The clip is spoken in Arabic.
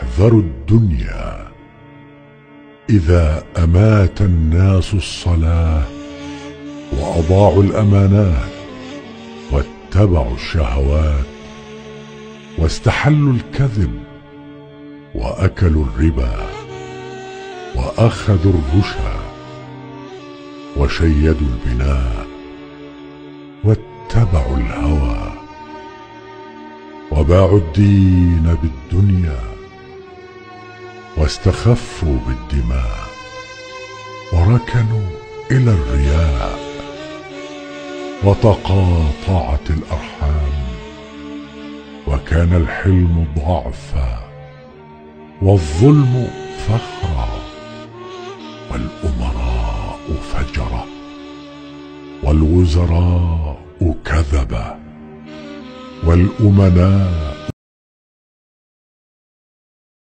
احذروا الدنيا إذا أمات الناس الصلاة وأضاعوا الأمانات واتبعوا الشهوات واستحلوا الكذب وأكلوا الربا وأخذوا الرشا وشيدوا البناء واتبعوا الهوى وباعوا الدين بالدنيا واستخفوا بالدماء وركنوا إلى الرياء وتقاطعت الأرحام وكان الحلم ضعفا والظلم فخرا والأمراء فجرا والوزراء كذبا والأمناء